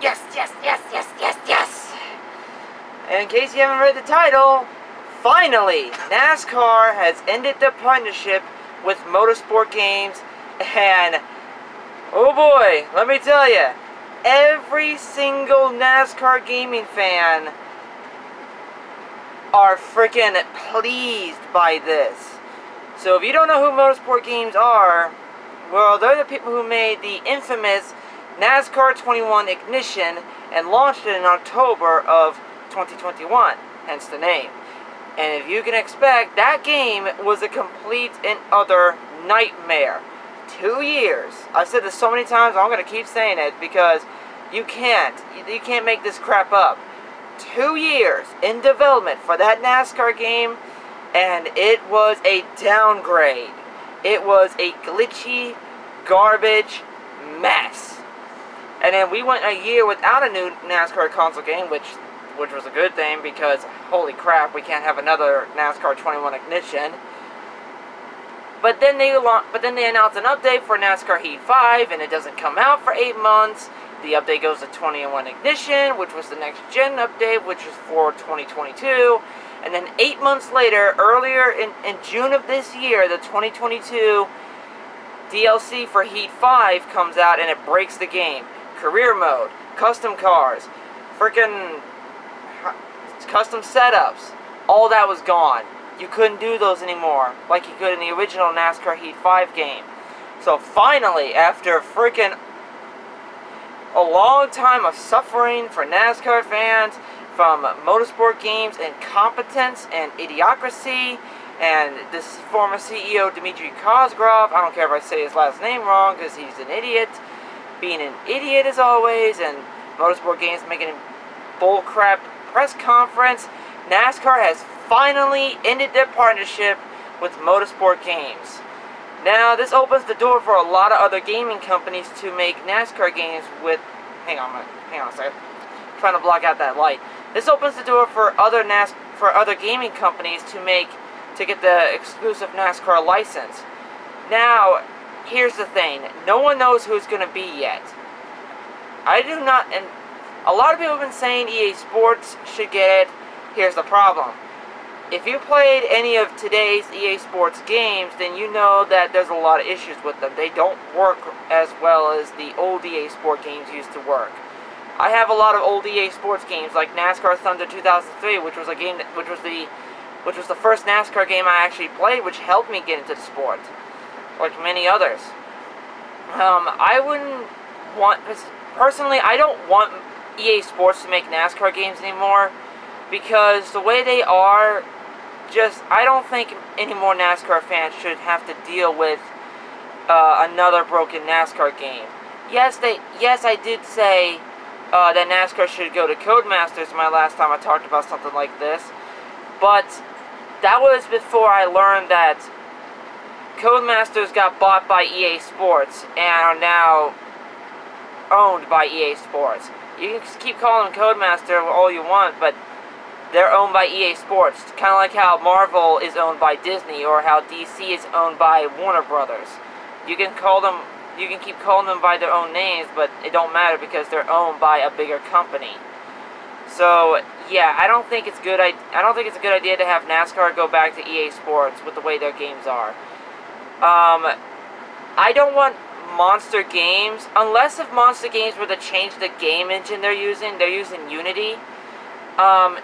Yes, yes, yes, yes, yes, yes. And in case you haven't read the title, finally, NASCAR has ended the partnership with Motorsport Games, and oh boy, let me tell you, every single NASCAR gaming fan are freaking pleased by this. So if you don't know who Motorsport Games are, well, they're the people who made the infamous NASCAR 21 Ignition and launched it in October of 2021, hence the name. And if you can expect, that game was a complete and utter nightmare. Two years. I've said this so many times, I'm going to keep saying it because you can't. You can't make this crap up. Two years in development for that NASCAR game, and it was a downgrade. It was a glitchy, garbage mess. And then we went a year without a new NASCAR console game, which which was a good thing because holy crap, we can't have another NASCAR 21 Ignition. But then they but then they announced an update for NASCAR Heat 5, and it doesn't come out for eight months. The update goes to 21 Ignition, which was the next gen update, which is for 2022. And then eight months later, earlier in, in June of this year, the 2022 DLC for Heat 5 comes out and it breaks the game. Career mode, custom cars, freaking custom setups, all that was gone. You couldn't do those anymore, like you could in the original NASCAR Heat 5 game. So finally, after freaking a long time of suffering for NASCAR fans, from motorsport games incompetence and idiocracy, and this former CEO Dmitry Kozgrov, I don't care if I say his last name wrong because he's an idiot, being an idiot as always, and motorsport games making a bullcrap press conference, NASCAR has finally ended their partnership with Motorsport Games. Now, this opens the door for a lot of other gaming companies to make NASCAR games with... Hang on, hang on a second. I'm trying to block out that light. This opens the door for other NAS for other gaming companies to make to get the exclusive NASCAR license. Now, here's the thing. No one knows who it's going to be yet. I do not and a lot of people have been saying EA Sports should get it. Here's the problem. If you played any of today's EA Sports games, then you know that there's a lot of issues with them. They don't work as well as the old EA Sport games used to work. I have a lot of old EA Sports games like NASCAR Thunder 2003, which was a game that, which was the which was the first NASCAR game I actually played, which helped me get into the sport, like many others. Um, I wouldn't want personally. I don't want EA Sports to make NASCAR games anymore because the way they are, just I don't think any more NASCAR fans should have to deal with uh, another broken NASCAR game. Yes, they yes I did say uh, that NASCAR should go to Codemasters my last time I talked about something like this, but that was before I learned that Codemasters got bought by EA Sports and are now owned by EA Sports. You can keep calling them Codemaster all you want, but they're owned by EA Sports. Kind of like how Marvel is owned by Disney or how DC is owned by Warner Brothers. You can call them, you can keep calling them by their own names, but it don't matter because they're owned by a bigger company. So yeah, I don't think it's good. I I don't think it's a good idea to have NASCAR go back to EA Sports with the way their games are. Um, I don't want Monster Games, unless if Monster Games were to change the game engine they're using, they're using Unity. Um,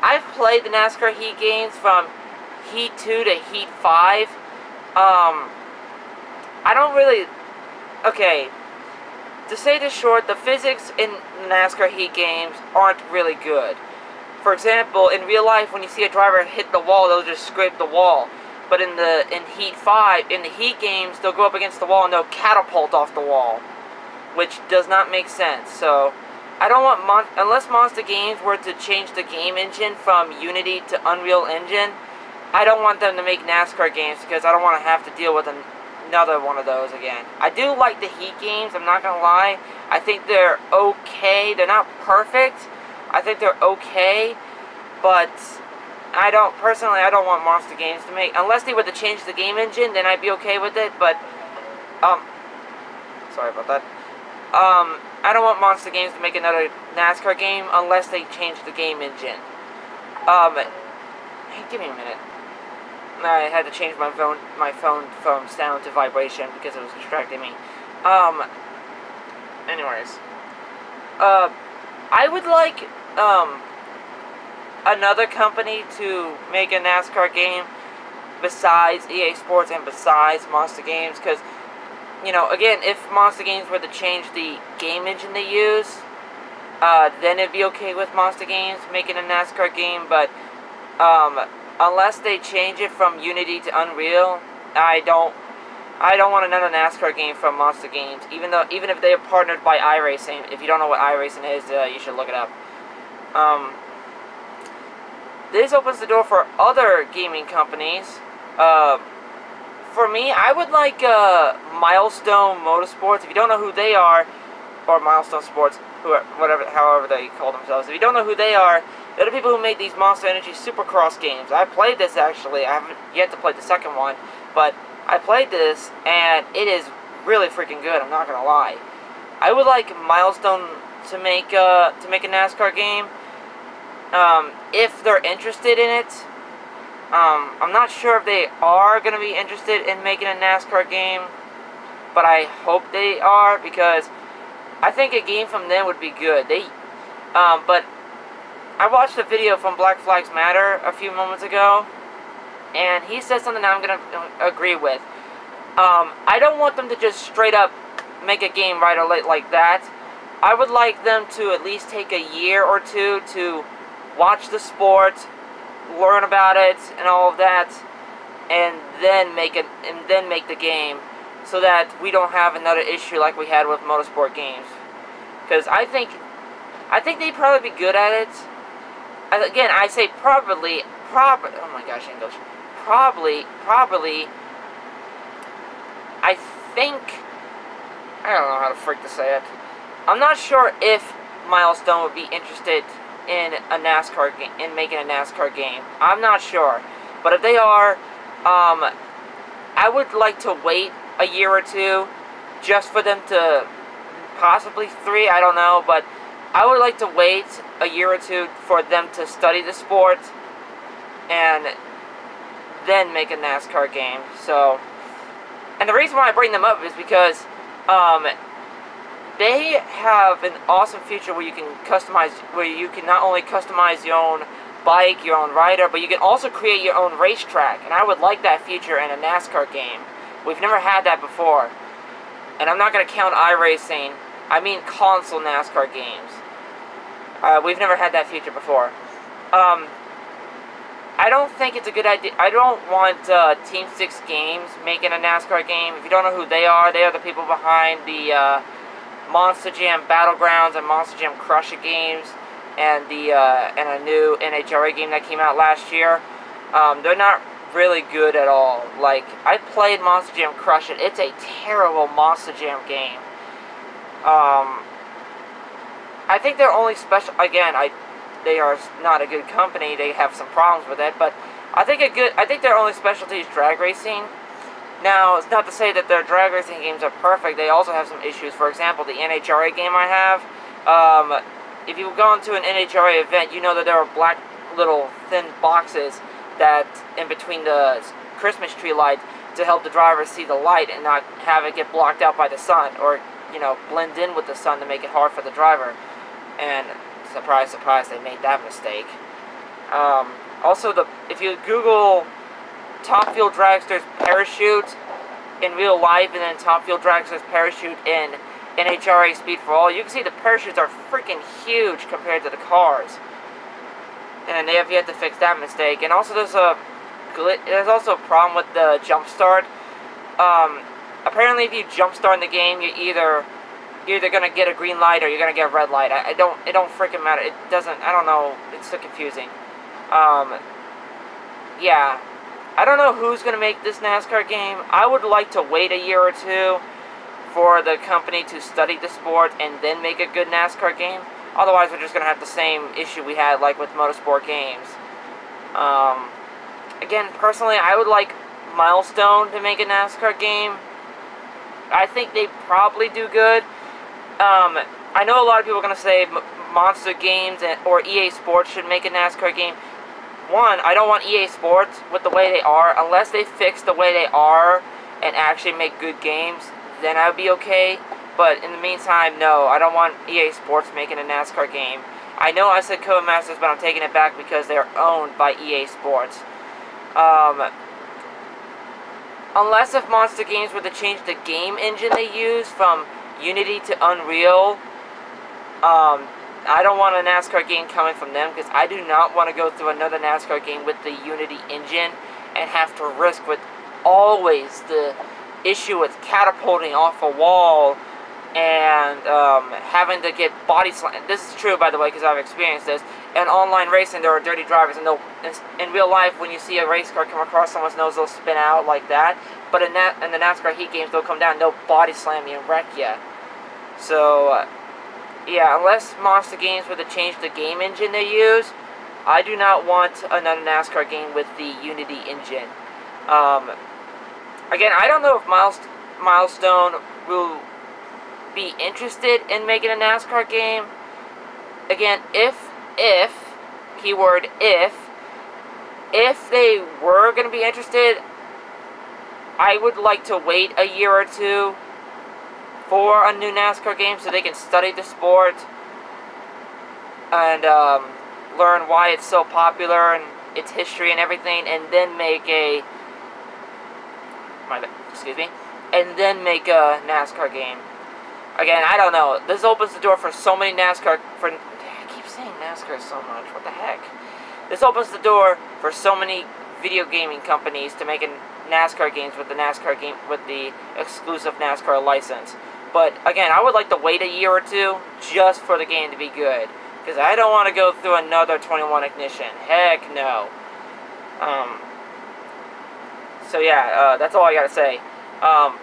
I've played the NASCAR Heat games from Heat 2 to Heat 5. Um, I don't really... Okay, to say this short, the physics in NASCAR Heat games aren't really good. For example, in real life, when you see a driver hit the wall, they'll just scrape the wall. But in the in Heat 5, in the Heat games, they'll go up against the wall and they'll catapult off the wall. Which does not make sense. So, I don't want, Mon unless Monster Games were to change the game engine from Unity to Unreal Engine, I don't want them to make NASCAR games because I don't want to have to deal with an another one of those again. I do like the Heat games, I'm not to lie. I think they're okay. They're not perfect. I think they're okay, but I don't, personally, I don't want Monster Games to make, unless they were to change the game engine, then I'd be okay with it, but, um, sorry about that. Um, I don't want Monster Games to make another NASCAR game unless they change the game engine. Um, hey, give me a minute. I had to change my phone my phone from sound to vibration because it was distracting me. Um. Anyways, uh, I would like um another company to make a NASCAR game besides EA Sports and besides Monster Games? Because you know again if Monster Games were to change the game engine they use uh, then it'd be okay with Monster Games making a NASCAR game but um, unless they change it from Unity to Unreal I don't I don't want another NASCAR game from Monster Games even though even if they are partnered by iRacing. If you don't know what iRacing is uh, you should look it up. Um, this opens the door for other gaming companies. Uh, for me, I would like uh, Milestone Motorsports. If you don't know who they are, or Milestone Sports, whoever, whatever, however they call themselves. If you don't know who they are, they're the people who make these Monster Energy Supercross games. I played this actually. I haven't yet to play the second one, but I played this and it is really freaking good. I'm not gonna lie. I would like Milestone to make uh, to make a NASCAR game um, if they're interested in it. Um, I'm not sure if they are going to be interested in making a NASCAR game, but I hope they are because I think a game from them would be good. They, um, but I watched a video from Black Flags Matter a few moments ago, and he said something that I'm going to agree with. Um, I don't want them to just straight up make a game right or late like that. I would like them to at least take a year or two to watch the sport, learn about it, and all of that, and then make it, and then make the game, so that we don't have another issue like we had with motorsport games. Because I think, I think they'd probably be good at it. Again, I say probably, probably. Oh my gosh, English. Probably, probably. I think. I don't know how to freak to say it. I'm not sure if Milestone would be interested in a NASCAR game, in making a NASCAR game. I'm not sure, but if they are, um, I would like to wait a year or two just for them to, possibly three, I don't know, but I would like to wait a year or two for them to study the sport and then make a NASCAR game. So, and the reason why I bring them up is because um, they have an awesome feature where you can customize, where you can not only customize your own bike, your own rider, but you can also create your own racetrack. And I would like that feature in a NASCAR game. We've never had that before. And I'm not going to count iRacing. I mean console NASCAR games. Uh, we've never had that feature before. Um, I don't think it's a good idea. I don't want uh, Team 6 Games making a NASCAR game. If you don't know who they are, they are the people behind the... Uh, Monster Jam Battlegrounds and Monster Jam Crush It games, and the uh, and a new NHRA game that came out last year. Um, they're not really good at all. Like I played Monster Jam Crush It. It's a terrible Monster Jam game. Um, I think they're only special. Again, I they are not a good company. They have some problems with it, but I think a good. I think their only specialty is drag racing. Now, it's not to say that their drag racing games are perfect. They also have some issues. For example, the NHRA game I have, um, if you go into an NHRA event, you know that there are black little thin boxes that in between the Christmas tree lights to help the driver see the light and not have it get blocked out by the sun or, you know, blend in with the sun to make it hard for the driver. And surprise, surprise, they made that mistake. Um, also, the if you Google Top Fuel Dragster's parachute in real life and then Top Fuel Dragster's parachute in NHRA Speed for All, you can see the parachutes are freaking huge compared to the cars. And they have yet to fix that mistake. And also there's a there's also a problem with the jump start. Um, apparently if you jump start in the game, you either you're either gonna get a green light or you're gonna get a red light. I, I don't it don't freaking matter. It doesn't I don't know. It's so confusing. Um, yeah. I don't know who's going to make this NASCAR game. I would like to wait a year or two for the company to study the sport and then make a good NASCAR game. Otherwise, we're just going to have the same issue we had like with motorsport games. Um, again, personally, I would like Milestone to make a NASCAR game. I think they probably do good. Um, I know a lot of people are going to say Monster Games or EA Sports should make a NASCAR game. One, I don't want EA Sports with the way they are. Unless they fix the way they are and actually make good games, then I would be okay. But in the meantime, no, I don't want EA Sports making a NASCAR game. I know I said Codemasters, but I'm taking it back because they're owned by EA Sports. Um, unless if Monster Games were to change the game engine they use from Unity to Unreal, um, I don't want a NASCAR game coming from them because I do not want to go through another NASCAR game with the Unity engine and have to risk with always the issue with catapulting off a wall and um, having to get body slammed. This is true, by the way, because I've experienced this. In online racing, there are dirty drivers, and in, in, real life, when you see a race car come across someone's nose, they'll spin out like that. But in, that, in the NASCAR heat games, they'll come down, they'll body slam you and wreck you. So, uh, yeah, unless Monster Games were to change the game engine they use, I do not want another NASCAR game with the Unity engine. Um, again, I don't know if Milestone will be interested in making a NASCAR game. Again, if, if, keyword if, if they were going to be interested, I would like to wait a year or two for a new NASCAR game so they can study the sport and um, learn why it's so popular and its history and everything, and then make a excuse me, and then make a NASCAR game. Again, I don't know. This opens the door for so many NASCAR. For I keep saying NASCAR so much. What the heck? This opens the door for so many video gaming companies to make NASCAR games with the NASCAR game with the exclusive NASCAR license. But again, I would like to wait a year or two just for the game to be good. Because I don't want to go through another 21 Ignition. Heck no. Um, so yeah, uh, that's all I gotta say. Um,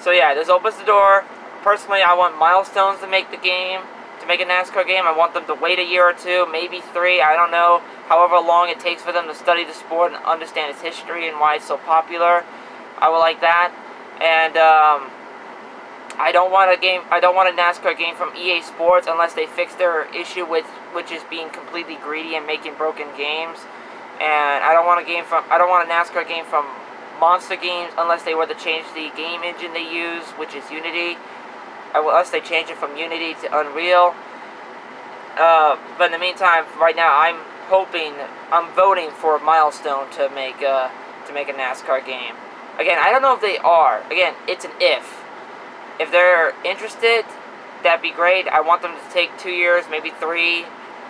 so yeah, this opens the door. Personally, I want Milestones to make the game, to make a NASCAR game. I want them to wait a year or two, maybe three, I don't know. However long it takes for them to study the sport and understand its history and why it's so popular. I would like that. And, um, I don't want a game. I don't want a NASCAR game from EA Sports unless they fix their issue with which is being completely greedy and making broken games. And I don't want a game from. I don't want a NASCAR game from Monster Games unless they were to change the game engine they use, which is Unity. Unless they change it from Unity to Unreal. Uh, but in the meantime, right now, I'm hoping, I'm voting for Milestone to make a, to make a NASCAR game. Again, I don't know if they are. Again, it's an if if they're interested, that'd be great. I want them to take two years, maybe three,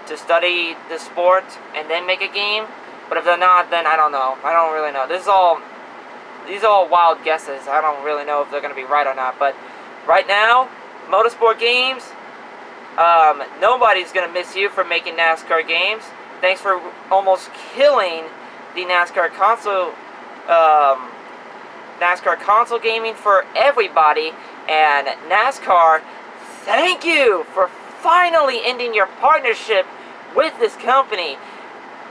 to study the sport and then make a game. But if they're not, then I don't know. I don't really know. This is all, these are all wild guesses. I don't really know if they're going to be right or not. But right now, Motorsport Games, um, nobody's going to miss you for making NASCAR games. Thanks for almost killing the NASCAR console, um, NASCAR console gaming for everybody and NASCAR, thank you for finally ending your partnership with this company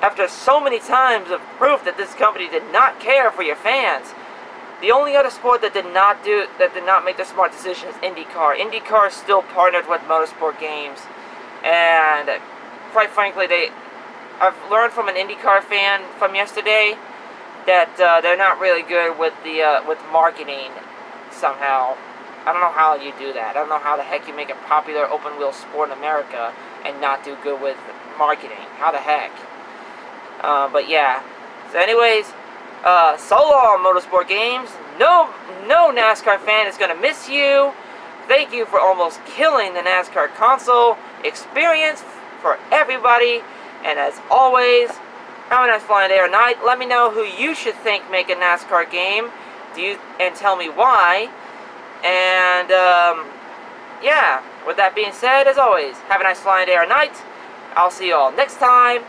after so many times of proof that this company did not care for your fans. The only other sport that did not do that did not make the smart decision is IndyCar. IndyCar still partnered with Motorsport Games, and quite frankly, they I've learned from an IndyCar fan from yesterday that uh, they're not really good with the uh, with marketing somehow. I don't know how you do that. I don't know how the heck you make a popular open wheel sport in America and not do good with marketing. How the heck? Uh, but yeah. So anyways, uh, so long, Motorsport Games. No, no NASCAR fan is going to miss you. Thank you for almost killing the NASCAR console experience for everybody. And as always, have a nice flying day or night. Let me know who you should think make a NASCAR game. Do you and tell me why. And, um, yeah, with that being said, as always, have a nice flying day or night. I'll see you all next time.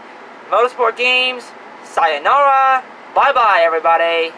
Motorsport Games, sayonara. Bye-bye, everybody.